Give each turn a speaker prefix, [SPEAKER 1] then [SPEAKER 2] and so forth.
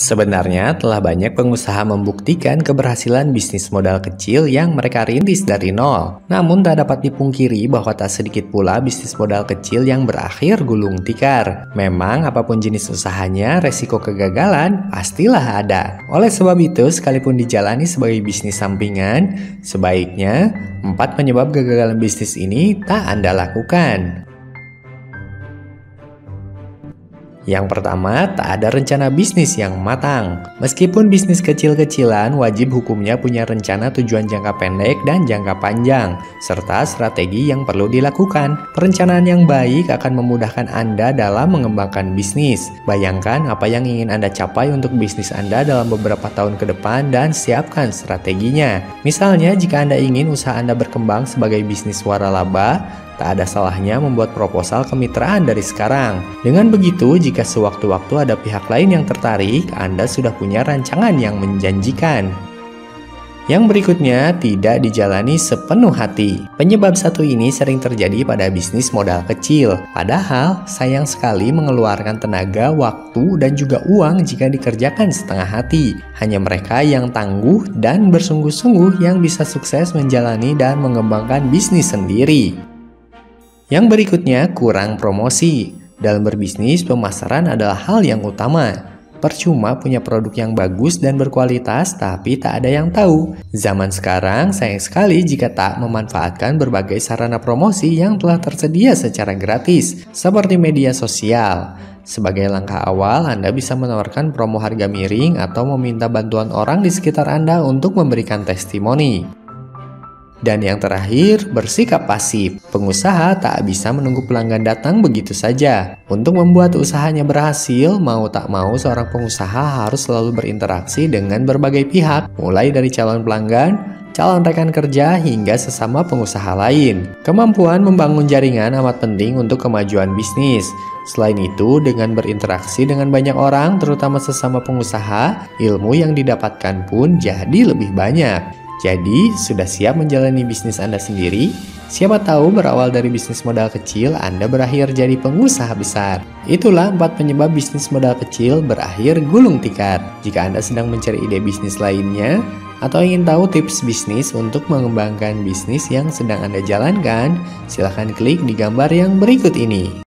[SPEAKER 1] Sebenarnya telah banyak pengusaha membuktikan keberhasilan bisnis modal kecil yang mereka rintis dari nol. Namun tak dapat dipungkiri bahwa tak sedikit pula bisnis modal kecil yang berakhir gulung tikar. Memang apa pun jenis usahanya, resiko kegagalan pastilah ada. Oleh sebab itu, sekalipun dijalani sebagai bisnis sampingan, sebaiknya empat penyebab kegagalan bisnis ini tak Anda lakukan. Yang pertama, tak ada rencana bisnis yang matang. Meskipun bisnis kecil-kecilan, wajib hukumnya punya rencana tujuan jangka pendek dan jangka panjang, serta strategi yang perlu dilakukan. Perencanaan yang baik akan memudahkan Anda dalam mengembangkan bisnis. Bayangkan apa yang ingin Anda capai untuk bisnis Anda dalam beberapa tahun ke depan dan siapkan strateginya. Misalnya, jika Anda ingin usaha Anda berkembang sebagai bisnis waralaba, tak ada salahnya membuat proposal kemitraan dari sekarang. Dengan begitu, jika sewaktu-waktu ada pihak lain yang tertarik, Anda sudah punya rancangan yang menjanjikan. Yang berikutnya tidak dijalani sepenuh hati. Penyebab satu ini sering terjadi pada bisnis modal kecil. Padahal sayang sekali mengeluarkan tenaga, waktu, dan juga uang jika dikerjakan setengah hati. Hanya mereka yang tangguh dan bersungguh-sungguh yang bisa sukses menjalani dan mengembangkan bisnis sendiri. Yang berikutnya, kurang promosi. Dalam berbisnis, pemasaran adalah hal yang utama. Percuma punya produk yang bagus dan berkualitas, tapi tak ada yang tahu. Zaman sekarang, sayang sekali jika tak memanfaatkan berbagai sarana promosi yang telah tersedia secara gratis, seperti media sosial. Sebagai langkah awal, Anda bisa menawarkan promo harga miring atau meminta bantuan orang di sekitar Anda untuk memberikan testimoni. Dan yang terakhir, bersikap pasif. Pengusaha tak bisa menunggu pelanggan datang begitu saja. Untuk membuat usahanya berhasil, mau tak mau seorang pengusaha harus selalu berinteraksi dengan berbagai pihak, mulai dari calon pelanggan, calon rekan kerja, hingga sesama pengusaha lain. Kemampuan membangun jaringan amat penting untuk kemajuan bisnis. Selain itu, dengan berinteraksi dengan banyak orang, terutama sesama pengusaha, ilmu yang didapatkan pun jadi lebih banyak. Jadi, sudah siap menjalani bisnis Anda sendiri? Siapa tahu berawal dari bisnis modal kecil, Anda berakhir jadi pengusaha besar. Itulah empat penyebab bisnis modal kecil berakhir gulung tikar. Jika Anda sedang mencari ide bisnis lainnya, atau ingin tahu tips bisnis untuk mengembangkan bisnis yang sedang Anda jalankan, silahkan klik di gambar yang berikut ini.